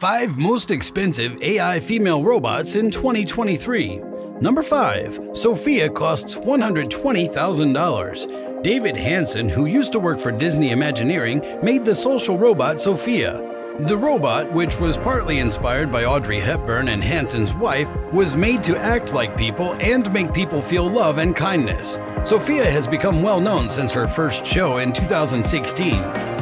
5 Most Expensive AI Female Robots in 2023. Number 5. Sophia costs $120,000. David Hanson, who used to work for Disney Imagineering, made the social robot Sophia. The robot, which was partly inspired by Audrey Hepburn and Hanson's wife, was made to act like people and make people feel love and kindness. Sophia has become well known since her first show in 2016.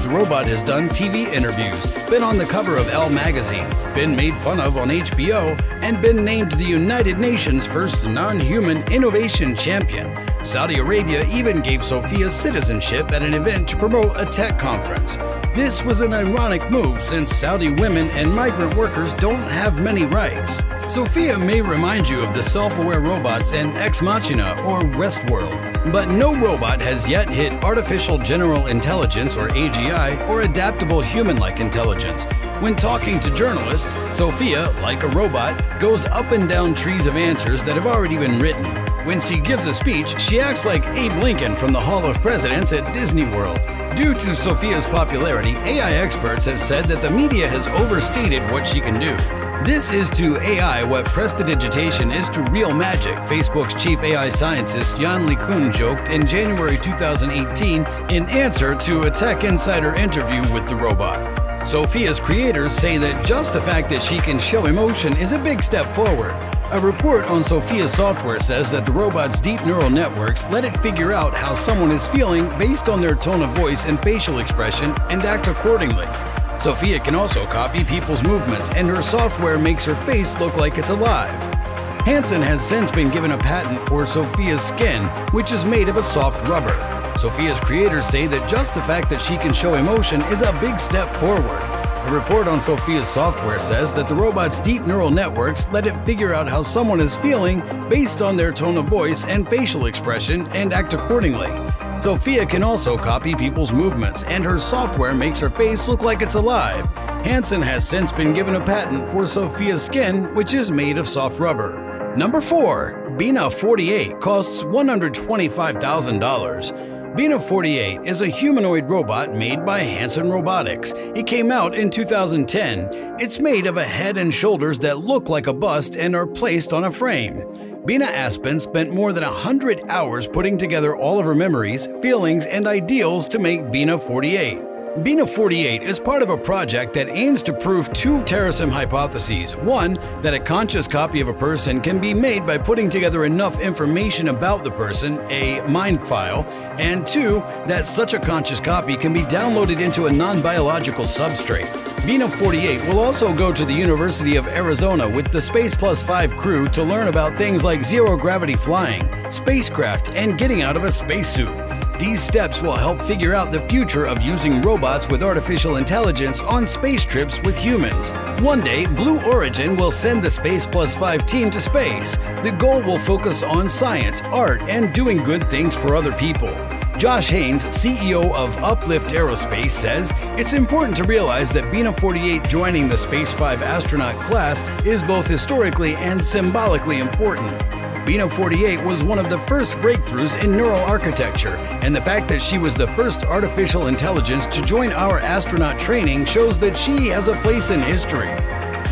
The robot has done TV interviews, been on the cover of Elle magazine, been made fun of on HBO, and been named the United Nations' first non human innovation champion. Saudi Arabia even gave Sophia citizenship at an event to promote a tech conference. This was an ironic move since Saudi women and migrant workers don't have many rights. Sophia may remind you of the self aware robots in Ex Machina or Westworld, but no robot has yet hit artificial general intelligence or AGI or adaptable human like intelligence. When talking to journalists, Sophia, like a robot, goes up and down trees of answers that have already been written. When she gives a speech, she acts like Abe Lincoln from the Hall of Presidents at Disney World. Due to Sophia's popularity, AI experts have said that the media has overstated what she can do. This is to AI what prestidigitation is to real magic, Facebook's chief AI scientist Yann LeCun joked in January 2018 in answer to a Tech Insider interview with the robot. Sophia's creators say that just the fact that she can show emotion is a big step forward. A report on Sophia's software says that the robot's deep neural networks let it figure out how someone is feeling based on their tone of voice and facial expression and act accordingly. Sophia can also copy people's movements, and her software makes her face look like it's alive. Hanson has since been given a patent for Sophia's skin, which is made of a soft rubber. Sophia's creators say that just the fact that she can show emotion is a big step forward. A report on Sophia's software says that the robot's deep neural networks let it figure out how someone is feeling based on their tone of voice and facial expression and act accordingly. Sophia can also copy people's movements, and her software makes her face look like it's alive. Hanson has since been given a patent for Sophia's skin, which is made of soft rubber. Number 4. Bina 48 costs $125,000. Bina 48 is a humanoid robot made by Hanson Robotics. It came out in 2010. It's made of a head and shoulders that look like a bust and are placed on a frame. Bina Aspen spent more than 100 hours putting together all of her memories, feelings, and ideals to make Bina 48. Bina 48 is part of a project that aims to prove two Terasem hypotheses. One, that a conscious copy of a person can be made by putting together enough information about the person, a mind file, and two, that such a conscious copy can be downloaded into a non biological substrate. Bina 48 will also go to the University of Arizona with the Space Plus 5 crew to learn about things like zero gravity flying, spacecraft, and getting out of a spacesuit. These steps will help figure out the future of using robots with artificial intelligence on space trips with humans. One day, Blue Origin will send the Space Plus 5 team to space. The goal will focus on science, art, and doing good things for other people. Josh Haynes, CEO of Uplift Aerospace, says it's important to realize that Bina 48 joining the Space 5 astronaut class is both historically and symbolically important. Bina 48 was one of the first breakthroughs in neural architecture, and the fact that she was the first artificial intelligence to join our astronaut training shows that she has a place in history.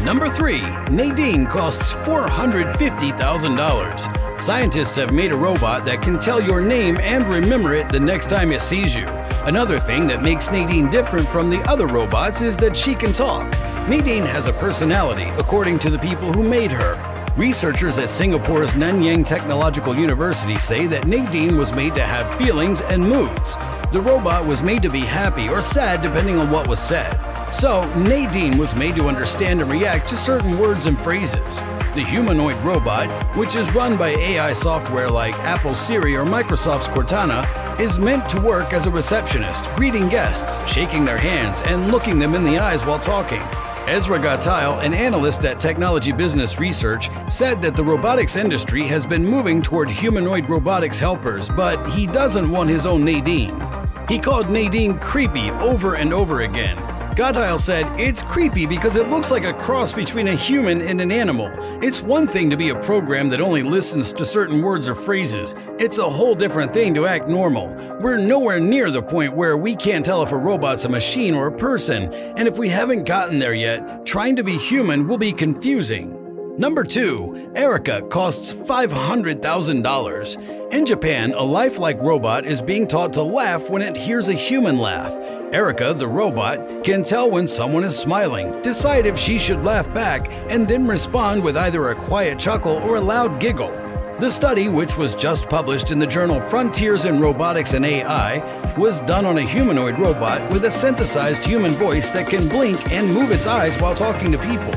Number 3. Nadine costs $450,000. Scientists have made a robot that can tell your name and remember it the next time it sees you. Another thing that makes Nadine different from the other robots is that she can talk. Nadine has a personality, according to the people who made her. Researchers at Singapore's Nanyang Technological University say that Nadine was made to have feelings and moods. The robot was made to be happy or sad depending on what was said. So, Nadine was made to understand and react to certain words and phrases. The humanoid robot, which is run by AI software like Apple's Siri or Microsoft's Cortana, is meant to work as a receptionist, greeting guests, shaking their hands, and looking them in the eyes while talking. Ezra Gottheil, an analyst at Technology Business Research, said that the robotics industry has been moving toward humanoid robotics helpers, but he doesn't want his own Nadine. He called Nadine creepy over and over again. Gottheil said, It's creepy because it looks like a cross between a human and an animal. It's one thing to be a program that only listens to certain words or phrases, it's a whole different thing to act normal. We're nowhere near the point where we can't tell if a robot's a machine or a person, and if we haven't gotten there yet, trying to be human will be confusing. Number 2. Erica costs $500,000. In Japan, a lifelike robot is being taught to laugh when it hears a human laugh. Erica, the robot, can tell when someone is smiling, decide if she should laugh back, and then respond with either a quiet chuckle or a loud giggle. The study, which was just published in the journal Frontiers in Robotics and AI, was done on a humanoid robot with a synthesized human voice that can blink and move its eyes while talking to people.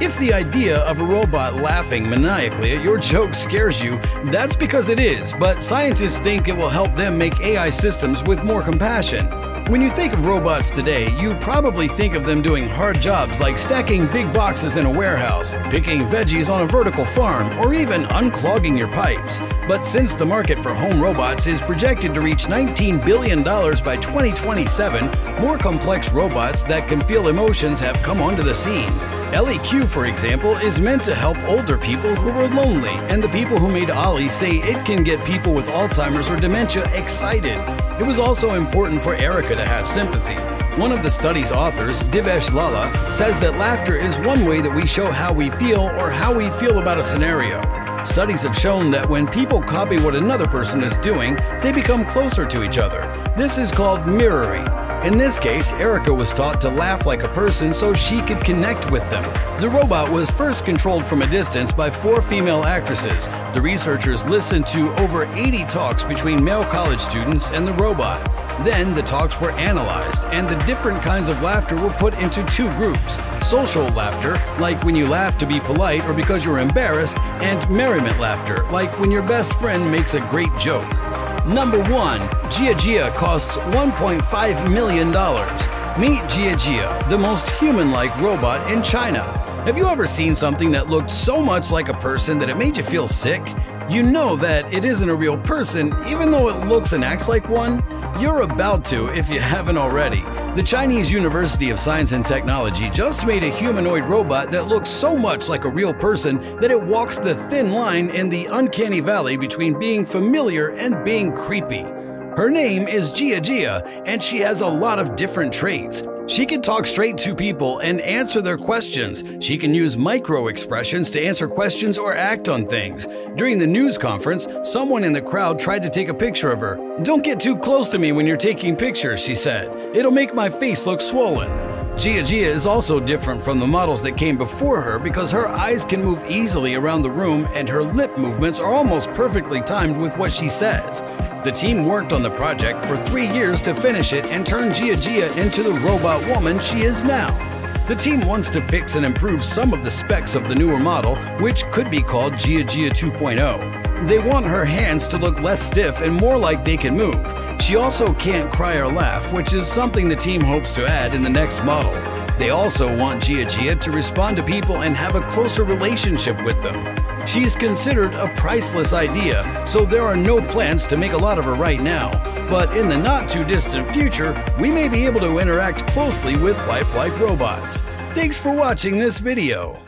If the idea of a robot laughing maniacally at your joke scares you, that's because it is, but scientists think it will help them make AI systems with more compassion. When you think of robots today, you probably think of them doing hard jobs like stacking big boxes in a warehouse, picking veggies on a vertical farm, or even unclogging your pipes. But since the market for home robots is projected to reach $19 billion by 2027, more complex robots that can feel emotions have come onto the scene. ElliQ, for example, is meant to help older people who are lonely, and the people who made Ollie say it can get people with Alzheimer's or dementia excited. It was also important for Erica to have sympathy. One of the study's authors, Divesh Lala, says that laughter is one way that we show how we feel or how we feel about a scenario. Studies have shown that when people copy what another person is doing, they become closer to each other. This is called mirroring. In this case, Erica was taught to laugh like a person so she could connect with them. The robot was first controlled from a distance by four female actresses. The researchers listened to over 80 talks between male college students and the robot. Then the talks were analyzed, and the different kinds of laughter were put into two groups social laughter, like when you laugh to be polite or because you're embarrassed, and merriment laughter, like when your best friend makes a great joke. Number 1. Jia Jia costs $1.5 million. Meet Jia Jia, the most human-like robot in China. Have you ever seen something that looked so much like a person that it made you feel sick? You know that it isn't a real person, even though it looks and acts like one? You're about to if you haven't already. The Chinese University of Science and Technology just made a humanoid robot that looks so much like a real person that it walks the thin line in the uncanny valley between being familiar and being creepy. Her name is Jia Jia, and she has a lot of different traits. She can talk straight to people and answer their questions. She can use micro expressions to answer questions or act on things. During the news conference, someone in the crowd tried to take a picture of her. Don't get too close to me when you're taking pictures, she said. It'll make my face look swollen. Jia Jia is also different from the models that came before her because her eyes can move easily around the room and her lip movements are almost perfectly timed with what she says. The team worked on the project for three years to finish it and turn Jia Jia into the robot woman she is now. The team wants to fix and improve some of the specs of the newer model, which could be called Jia Jia 2.0. They want her hands to look less stiff and more like they can move. She also can't cry or laugh, which is something the team hopes to add in the next model. They also want Jia Jia to respond to people and have a closer relationship with them. She's considered a priceless idea, so there are no plans to make a lot of her right now. But in the not too distant future, we may be able to interact closely with lifelike robots. Thanks for watching this video.